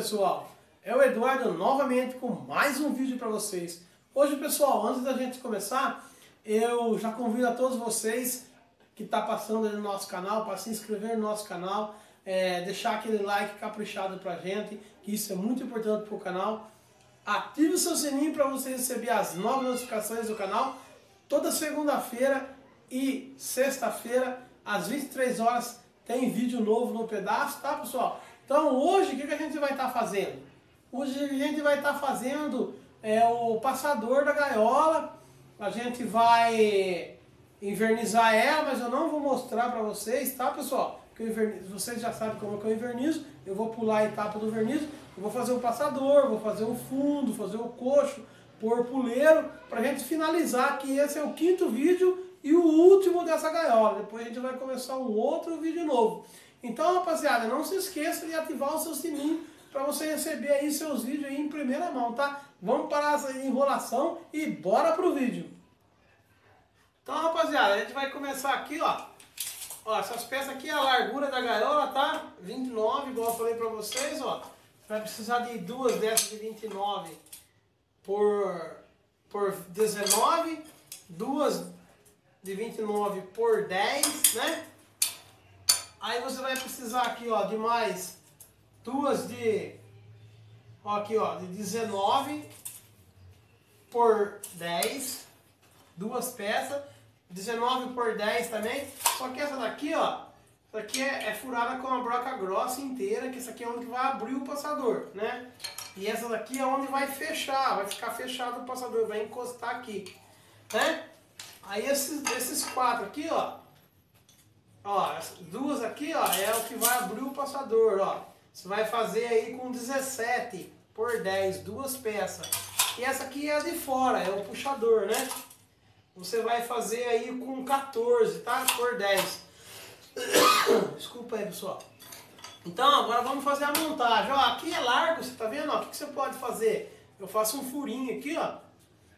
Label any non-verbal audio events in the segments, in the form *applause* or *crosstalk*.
pessoal, é o Eduardo novamente com mais um vídeo para vocês. Hoje pessoal, antes da gente começar, eu já convido a todos vocês que está passando no nosso canal para se inscrever no nosso canal, é, deixar aquele like caprichado para gente, que isso é muito importante para o canal. Ative o seu sininho para você receber as novas notificações do canal toda segunda-feira e sexta-feira às 23 horas tem vídeo novo no pedaço, tá pessoal? Então hoje o que, que a gente vai estar tá fazendo? Hoje a gente vai estar tá fazendo é, o passador da gaiola, a gente vai invernizar ela, mas eu não vou mostrar para vocês, tá pessoal? Que vocês já sabem como é que eu invernizo, eu vou pular a etapa do verniz, eu vou fazer o passador, vou fazer o fundo, fazer o coxo, pôr puleiro, para a gente finalizar que esse é o quinto vídeo e o último dessa gaiola. Depois a gente vai começar um outro vídeo novo. Então, rapaziada, não se esqueça de ativar o seu sininho para você receber aí seus vídeos aí em primeira mão, tá? Vamos parar essa enrolação e bora pro vídeo. Então, rapaziada, a gente vai começar aqui, ó. Ó, essas peças aqui, a largura da gaiola, tá? 29, igual eu falei pra vocês, ó. Vai precisar de duas dessas de 29 por, por 19, duas de 29 por 10, né? Aí você vai precisar aqui, ó, de mais duas de, ó, aqui, ó, de 19 por 10, duas peças, 19 por 10 também, só que essa daqui, ó, essa aqui é, é furada com uma broca grossa inteira, que isso aqui é onde vai abrir o passador, né? E essa daqui é onde vai fechar, vai ficar fechado o passador, vai encostar aqui, né? Aí esses, esses quatro aqui, ó, Ó, duas aqui, ó, é o que vai abrir o passador, ó. Você vai fazer aí com 17 por 10, duas peças. E essa aqui é a de fora, é o puxador, né? Você vai fazer aí com 14, tá? Por 10. *coughs* Desculpa aí, pessoal. Então, agora vamos fazer a montagem. Ó, aqui é largo, você tá vendo? Ó, o que, que você pode fazer? Eu faço um furinho aqui, ó,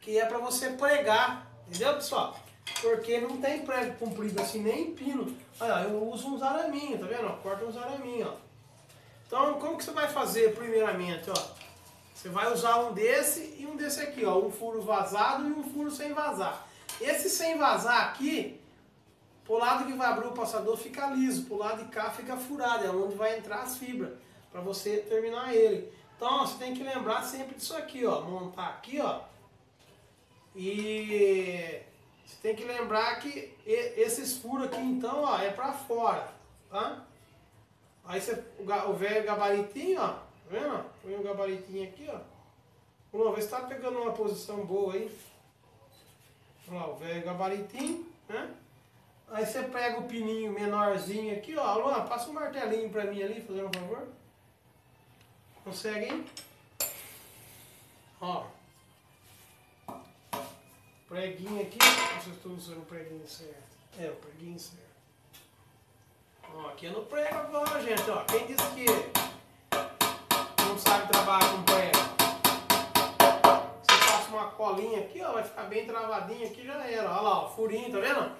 que é para você pregar, entendeu, pessoal? Porque não tem prego comprido assim, nem pino. Olha, eu uso uns araminhos, tá vendo? Corta uns araminhos, ó. Então, como que você vai fazer primeiramente, ó? Você vai usar um desse e um desse aqui, ó. Um furo vazado e um furo sem vazar. Esse sem vazar aqui, pro lado que vai abrir o passador fica liso, pro lado de cá fica furado, é onde vai entrar as fibras, para você terminar ele. Então, você tem que lembrar sempre disso aqui, ó. Montar aqui, ó. E você tem que lembrar que esses furos aqui, então, ó, é para fora, tá? Aí você, o velho gabaritinho, ó, tá vendo? Põe o gabaritinho aqui, ó. Vamos ver se tá pegando uma posição boa aí. Olha lá, o velho gabaritinho, né? Aí você pega o pininho menorzinho aqui, ó. Luan, passa um martelinho pra mim ali, fazendo um favor. Consegue, hein? Ó preguinho aqui, não sei se estou usando o preguinho certo. É, o preguinho certo. Ó, aqui é no prego agora, gente, ó. Quem disse que não sabe trabalhar com prego? Você passa uma colinha aqui, ó, vai ficar bem travadinho aqui, já era. Olha lá, ó, furinho, tá vendo?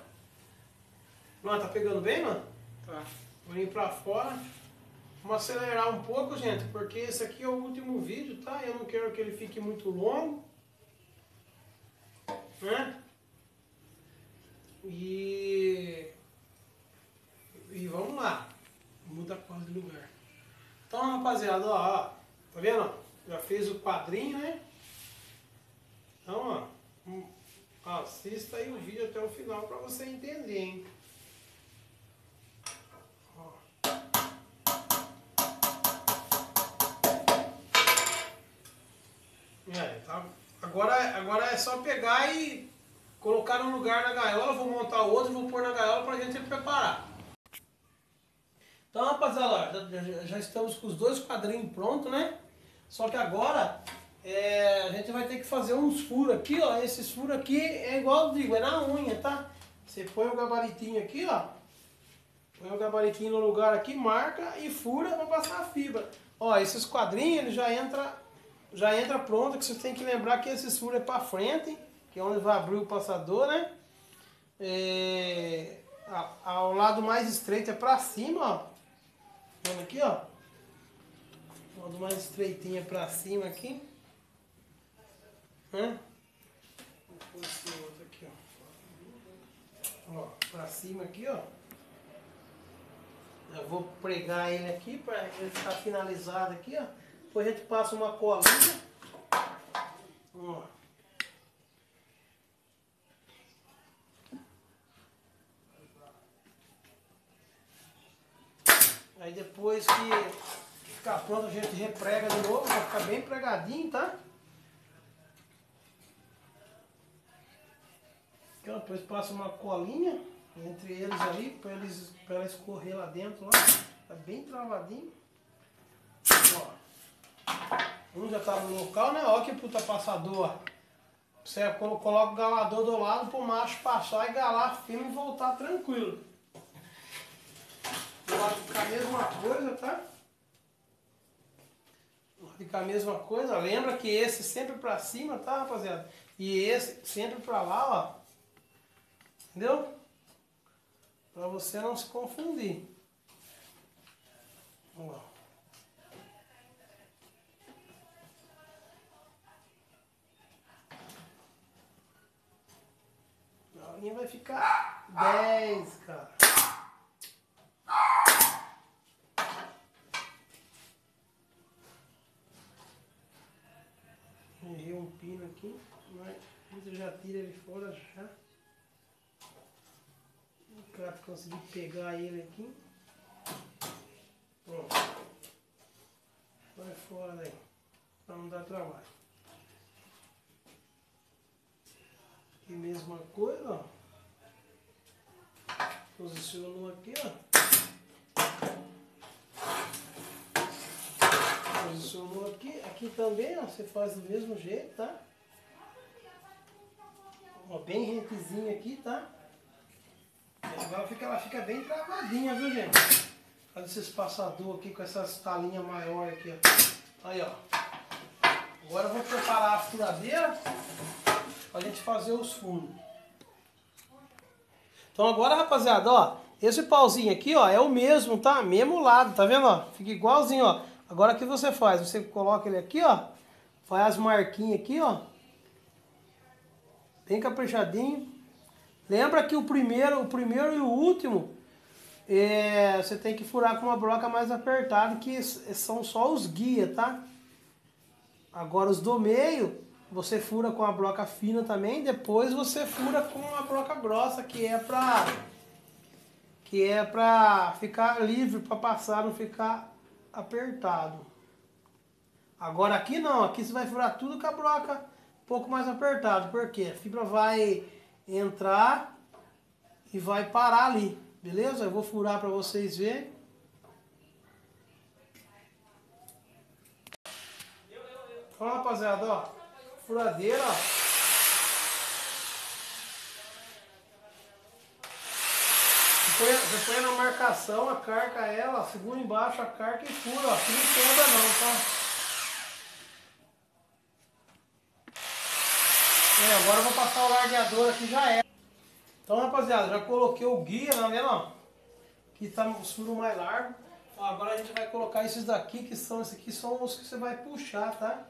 Mano, tá pegando bem, mano? Tá. Furinho pra fora. Vamos acelerar um pouco, gente, porque esse aqui é o último vídeo, tá? Eu não quero que ele fique muito longo né? E, e vamos lá, muda quase de lugar. Então, rapaziada, ó, ó, tá vendo? Já fez o quadrinho, né? Então, ó, assista aí o vídeo até o final para você entender, hein? É, tá Agora, agora é só pegar e colocar um lugar na gaiola, vou montar outro, vou pôr na gaiola para a gente preparar. Então, rapaziada, já, já, estamos com os dois quadrinhos prontos, né? Só que agora é, a gente vai ter que fazer uns furos aqui, ó. Esses furos aqui é igual eu digo, é na unha, tá? Você põe o gabaritinho aqui, ó. Põe o gabaritinho no lugar aqui, marca e fura para passar a fibra. Ó, esses quadrinhos ele já entra já entra pronta, que você tem que lembrar que esse furo é para frente, que é onde vai abrir o passador, né? É, ao lado mais estreito é para cima, ó. Vendo aqui, ó. Vamos mais estreitinha pra cima aqui. Né? Vou pôr esse outro aqui, ó. Ó, pra cima aqui, ó. Eu vou pregar ele aqui para ele ficar finalizado aqui, ó. Depois a gente passa uma colinha. Ó. Aí depois que ficar pronto a gente reprega de novo, vai ficar bem pregadinho, tá? Então, depois passa uma colinha entre eles aí, para eles, pra ela escorrer lá dentro, lá. Tá bem travadinho. Um já tá no local, né? Ó que puta passador. Você coloca o galador do lado pro macho passar e galar firme e voltar tranquilo. Vai ficar a mesma coisa, tá? Vai ficar a mesma coisa. Lembra que esse sempre pra cima, tá, rapaziada? E esse sempre pra lá, ó. Entendeu? Para você não se confundir. Vamos lá. A linha vai ficar 10, cara. Errei um pino aqui, mas já tira ele fora já para conseguir pegar ele aqui. Pronto. Vai fora daí. Para não dar trabalho. Aqui mesma coisa, ó. Posicionou aqui, ó. Posicionou aqui. Aqui também, ó. Você faz do mesmo jeito, tá? Ó, bem rentezinho aqui, tá? Agora fica, ela fica bem travadinha, viu gente? Olha esse espaçador aqui com essas talinhas maiores aqui, ó. Aí, ó. Agora eu vou preparar a furadeira pra gente fazer os fundos. Então agora, rapaziada, ó. Esse pauzinho aqui, ó, é o mesmo, tá? Mesmo lado, tá vendo, ó? Fica igualzinho, ó. Agora o que você faz? Você coloca ele aqui, ó. Faz as marquinhas aqui, ó. Bem caprichadinho. Lembra que o primeiro, o primeiro e o último, é, você tem que furar com uma broca mais apertada, que são só os guias, tá? Agora os do meio, você fura com a broca fina também, depois você fura com uma broca grossa, que é pra que é pra ficar livre para passar, não ficar apertado. Agora aqui não, aqui você vai furar tudo com a broca um pouco mais apertado, porque a fibra vai entrar e vai parar ali, beleza? Eu vou furar para vocês verem. Ó, rapaziada, ó, furadeira, ó. Você põe na marcação, a carca ela, segura embaixo a carca e fura, ó. Aqui não quebra não, tá? É, agora eu vou passar o largador aqui, já é. Então, rapaziada, já coloquei o guia, tá vendo? Ó? Aqui tá o furo mais largo. Ó, agora a gente vai colocar esses daqui, que são esses aqui, são os que você vai puxar, tá?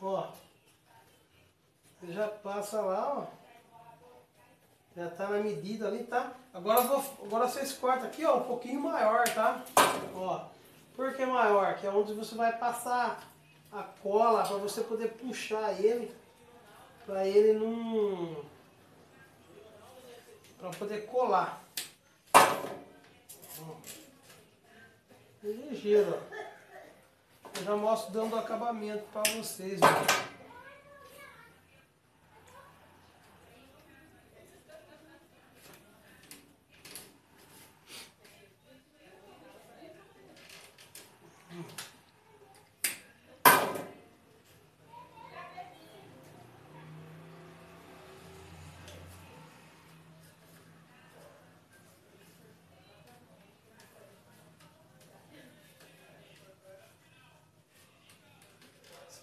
Ó. Já passa lá, ó. Já tá na medida ali, tá? Agora, vou, agora vocês cortam aqui, ó, um pouquinho maior, tá? Ó. Por que maior? Que é onde você vai passar a cola para você poder puxar ele para ele não para poder colar. É ligeiro, ó. Eu já mostro dando acabamento para vocês. Ó.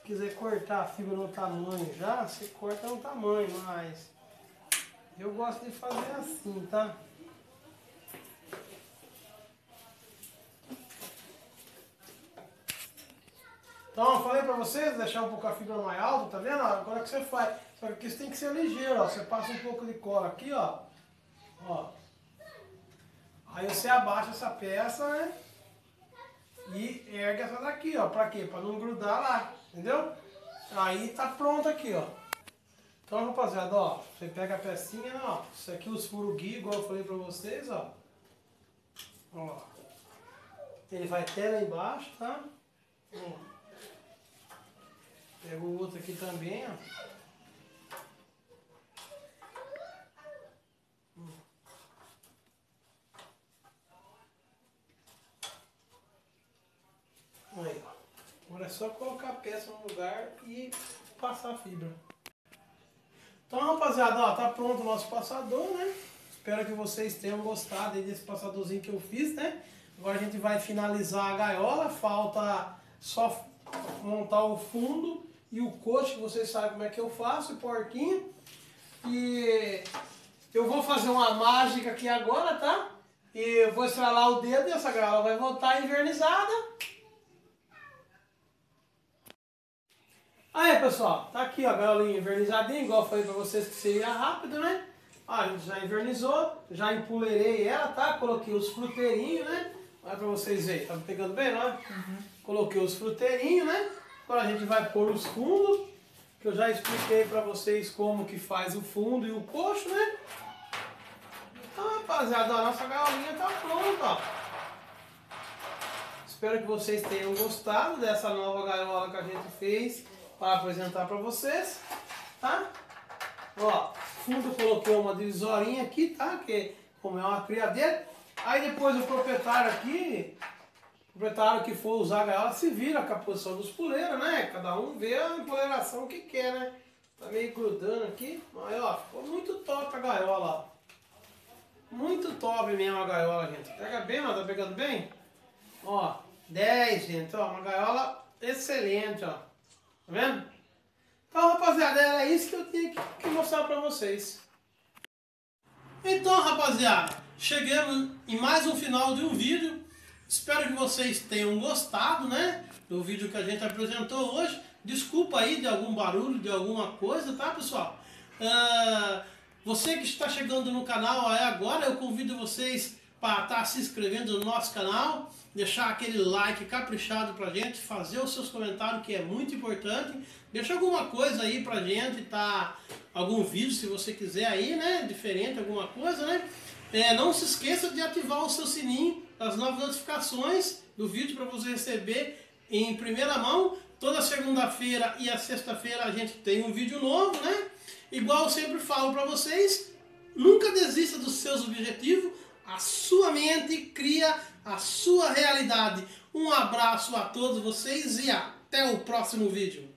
quiser cortar a fibra no tamanho já, você corta no tamanho, mas eu gosto de fazer assim, tá? Então eu falei pra vocês, deixar um pouco a fibra mais alta, tá vendo? Agora que você faz. Só que isso tem que ser ligeiro, ó. Você passa um pouco de cola aqui, ó. Ó. Aí você abaixa essa peça, né? E ergue essa daqui, ó. Pra quê? Pra não grudar lá, entendeu? Aí tá pronto aqui, ó. Então, rapaziada, ó. Você pega a pecinha, ó. Isso aqui os furos guia, igual eu falei pra vocês, ó. Ó. Ele vai até lá embaixo, tá? Pega o outro aqui também, ó. Agora é só colocar a peça no lugar e passar a fibra. Então, rapaziada, ó, tá pronto o nosso passador, né? Espero que vocês tenham gostado desse passadorzinho que eu fiz, né? Agora a gente vai finalizar a gaiola, falta só montar o fundo e o coxo, vocês sabem como é que eu faço, o porquinho. E eu vou fazer uma mágica aqui agora, tá? E vou estralar o dedo e essa gaiola vai voltar invernizada. Aí pessoal, tá aqui ó, a gaiolinha invernizadinha, igual eu falei pra vocês que seria rápido, né? Ó, a gente já invernizou, já empoleirei ela, tá? Coloquei os fruteirinhos, né? Olha pra vocês verem, tá pegando bem, não é? Uhum. Coloquei os fruteirinhos, né? Agora a gente vai pôr os fundos, que eu já expliquei para vocês como que faz o fundo e o coxo, né? Então, rapaziada, a nossa gaiolinha tá pronta, ó. Espero que vocês tenham gostado dessa nova gaiola que a gente fez para apresentar para vocês, tá? Ó, fundo coloquei uma divisorinha aqui, tá? Que como é uma criadeira. Aí depois o proprietário aqui o proprietário que for usar a gaiola se vira com a posição dos puleiros, né? Cada um vê a empoleiração que quer, né? Tá meio grudando aqui. Mas, ó, ficou muito top a gaiola, ó. Muito top mesmo a gaiola, gente. Pega bem, ó. Tá pegando bem? Ó, 10, gente. Ó, uma gaiola excelente, ó. Tá vendo? Então, rapaziada, era isso que eu tinha que mostrar pra vocês. Então, rapaziada, chegamos em mais um final de um vídeo. Espero que vocês tenham gostado, né? Do vídeo que a gente apresentou hoje. Desculpa aí de algum barulho, de alguma coisa, tá pessoal? Uh, você que está chegando no canal agora, eu convido vocês para estar tá se inscrevendo no nosso canal, deixar aquele like caprichado pra gente, fazer os seus comentários que é muito importante, deixa alguma coisa aí pra gente, tá? Algum vídeo se você quiser aí, né? Diferente, alguma coisa, né? É, não se esqueça de ativar o seu sininho, as novas notificações do vídeo para você receber em primeira mão. Toda segunda-feira e a sexta-feira a gente tem um vídeo novo, né? Igual eu sempre falo para vocês, nunca desista dos seus objetivos. A sua mente cria a sua realidade. Um abraço a todos vocês e até o próximo vídeo.